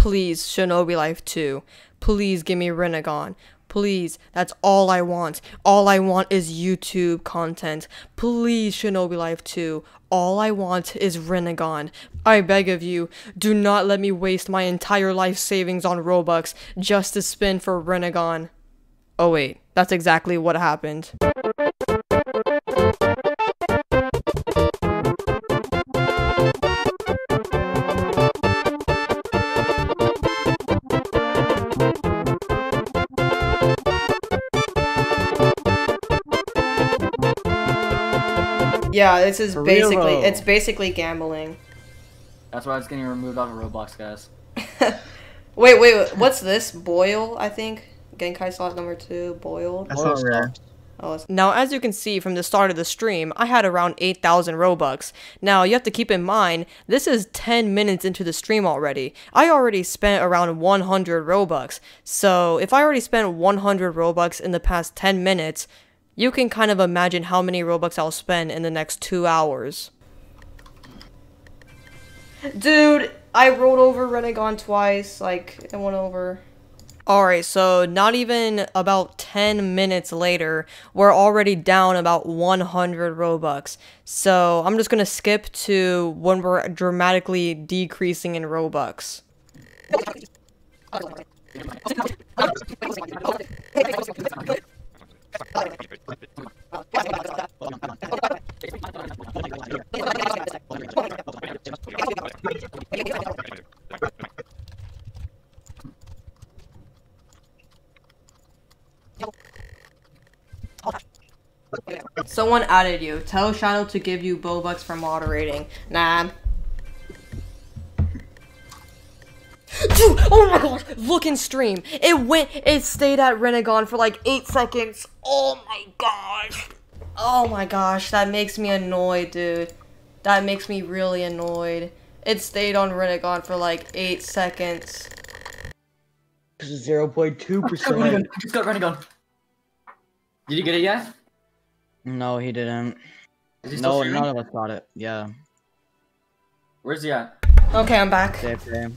Please, Shinobi Life 2. Please give me Rinnegan. Please, that's all I want. All I want is YouTube content. Please, Shinobi Life 2. All I want is Rinnegan. I beg of you, do not let me waste my entire life savings on Robux just to spin for Rinnegan. Oh wait, that's exactly what happened. Yeah, this is For basically though. it's basically gambling. That's why it's getting removed off of Roblox, guys. Wait, wait, wait, what's this? Boil, I think. Genkai slot number two, boiled. That's Oh, not rare. Oh, now, as you can see from the start of the stream, I had around 8,000 Robux. Now, you have to keep in mind, this is 10 minutes into the stream already. I already spent around 100 Robux. So, if I already spent 100 Robux in the past 10 minutes, you can kind of imagine how many Robux I'll spend in the next two hours. Dude, I rolled over Rinnegan twice. Like, it went over. Alright, so not even about 10 minutes later, we're already down about 100 Robux. So I'm just gonna skip to when we're dramatically decreasing in Robux. Someone added you. Tell Shadow to give you Bobux for moderating. Nah. Oh my gosh, look in stream. It went, it stayed at Rinnegan for like 8 seconds. Oh my gosh. Oh my gosh, that makes me annoyed, dude. That makes me really annoyed. It stayed on Rinnegan for like 8 seconds. Zero point two Rinnegan, percent. just got Rinnegan. Did you get it yet? No, he didn't. Is he still No, streaming? none of us got it. Yeah. Where's he at? Okay, I'm back. JFK.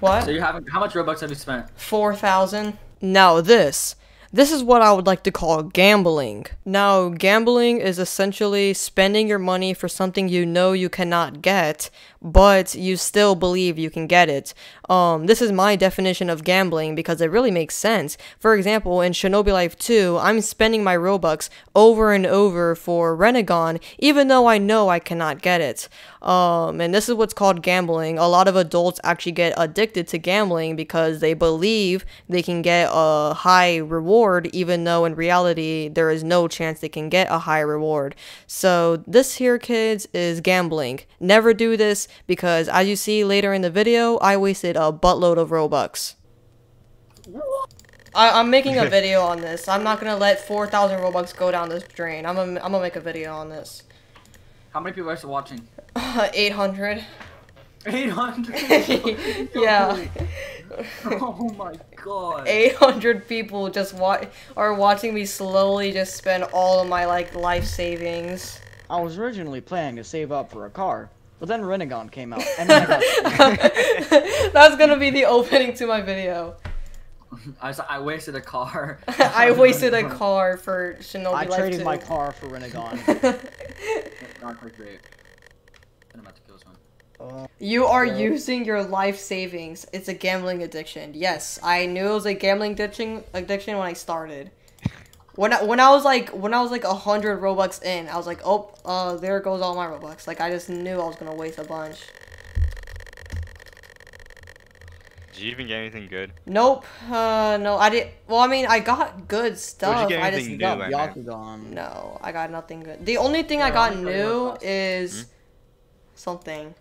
What? So you haven't. How much Robux have you spent? 4,000. Now this. This is what I would like to call gambling. Now, gambling is essentially spending your money for something you know you cannot get, but you still believe you can get it. Um, this is my definition of gambling because it really makes sense. For example, in Shinobi Life 2, I'm spending my Robux over and over for Rinnegan, even though I know I cannot get it. Um, and this is what's called gambling. A lot of adults actually get addicted to gambling because they believe they can get a high reward, even though in reality there is no chance they can get a high reward. So this here, kids, is gambling. Never do this because, as you see later in the video, I wasted a buttload of Robux. I, I'm making a video on this. I'm not gonna let 4,000 Robux go down this drain. I'm gonna, I'm gonna make a video on this. How many people are still watching? 800. 800. yeah. oh my god. 800 people just wa- are watching me slowly just spend all of my like life savings. I was originally planning to save up for a car, but then Rinnegan came out, and then I got That's gonna be the opening to my video. I I wasted a car. I wasted a car for Shinobi I Life traded 2. my car for Rinnegan. Not quite great. And I'm about to kill someone. You are Yeah. using your life savings. It's a gambling addiction. Yes, I knew it was a gambling addiction addiction when I started. When I, when I was like when I was like a hundred robux in, I was like, oh, uh, there goes all my robux. Like I just knew I was gonna waste a bunch. Did you even get anything good? Nope. Uh, no, I did. Well, I mean, I got good stuff. get I just anything got new, I meant? Byakugan. no, I got nothing good. The only thing I Yeah, got I'm new is Hmm? something.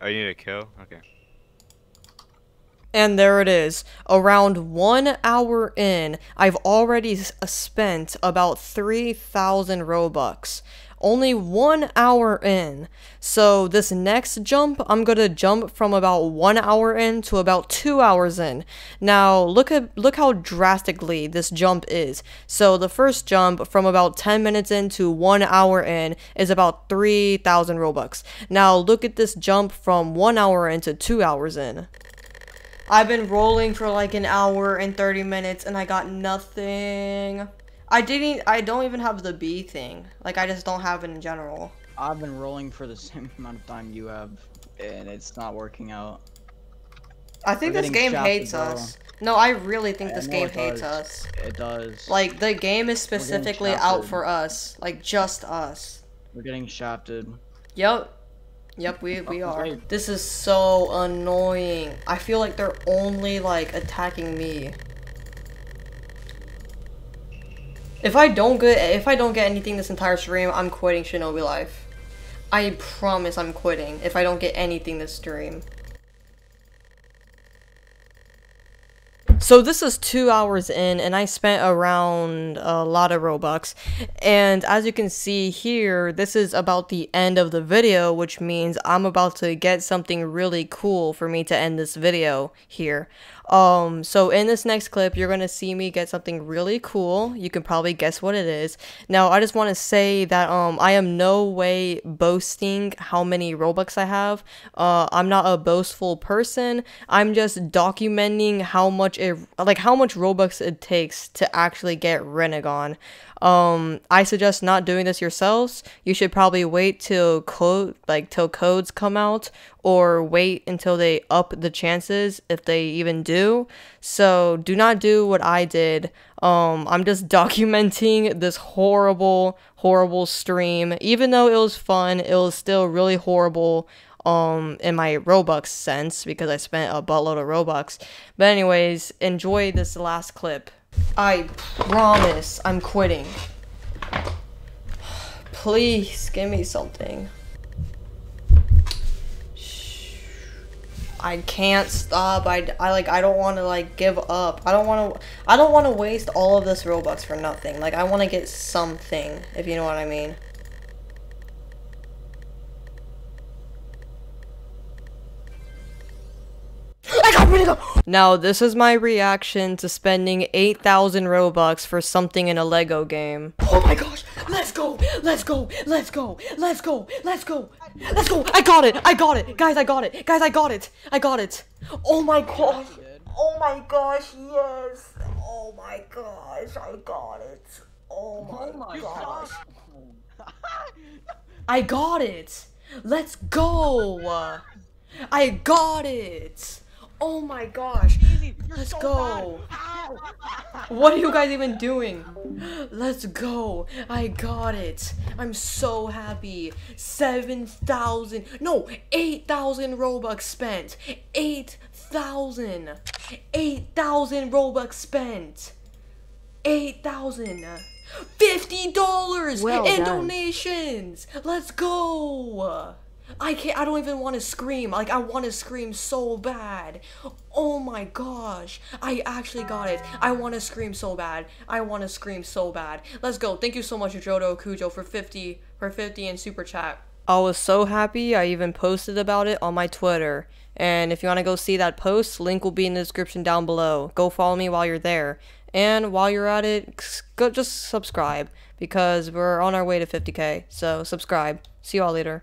Oh, you need a kill? Okay. And there it is. Around one hour in, I've already uh, spent about 3,000 Robux. Only one hour in. So this next jump, I'm gonna jump from about one hour in to about two hours in. Now look at look how drastically this jump is. So the first jump from about 10 minutes in to one hour in is about 3,000 Robux. Now look at this jump from one hour into two hours in. I've been rolling for like an hour and 30 minutes and I got nothing. I didn't I don't even have the B thing. Like I just don't have it in general. I've been rolling for the same amount of time you have, and it's not working out. I think We're this game hates us. No, I really think I this game hates us. It does. Like the game is specifically out for us. Like just us. We're getting shafted. Yep. Yep, we we Oh, are. This is so annoying. I feel like they're only like attacking me. If I don't get if I don't get anything this entire stream, I'm quitting Shinobi Life. I promise I'm quitting if I don't get anything this stream. So this is two hours in, and I spent around a lot of Robux. And as you can see here, this is about the end of the video, which means I'm about to get something really cool for me to end this video here. Um, so in this next clip, you're gonna see me get something really cool. You can probably guess what it is. Now, I just want to say that um, I am no way boasting how many Robux I have. Uh, I'm not a boastful person. I'm just documenting how much it, like how much Robux it takes to actually get Rinnegan. Um, I suggest not doing this yourselves. You should probably wait till code like till codes come out or wait until they up the chances if they even do. So do not do what I did. Um, I'm just documenting this horrible, horrible stream. Even though it was fun, it was still really horrible um in my Robux sense because I spent a buttload of Robux. But anyways, enjoy this last clip. I promise I'm quitting. Please give me something. I can't stop. I, I like I don't want to like give up. I don't want to I don't want to waste all of this Robux for nothing. Like I want to get something, if you know what I mean. I got rid of them. Now, this is my reaction to spending 8,000 Robux for something in a Lego game. Oh my gosh, let's go, let's go, let's go, let's go, let's go, let's go. I got it, I got it. Guys, I got it. Guys, I got it. I got it. Oh my gosh. Oh my gosh, yes. Oh my gosh, I got it. Oh my, Oh my gosh. gosh. I got it. Let's go. I got it. Oh my gosh. Let's go. What are you guys even doing? Let's go. I got it. I'm so happy. 7,000. No, 8,000 Robux spent. 8,000. 8,000 Robux spent. 8,000. $50 Well in done. donations. Let's go. I can't I don't even want to scream. Like I want to scream so bad. Oh my gosh. I actually got it. I want to scream so bad. I want to scream so bad. Let's go. Thank you so much Jodo Kujo for 50 for 50 in super chat. I was so happy. I even posted about it on my Twitter. And if you want to go see that post, link will be in the description down below. Go follow me while you're there. And while you're at it, go just subscribe because we're on our way to 50k. So subscribe. See you all later.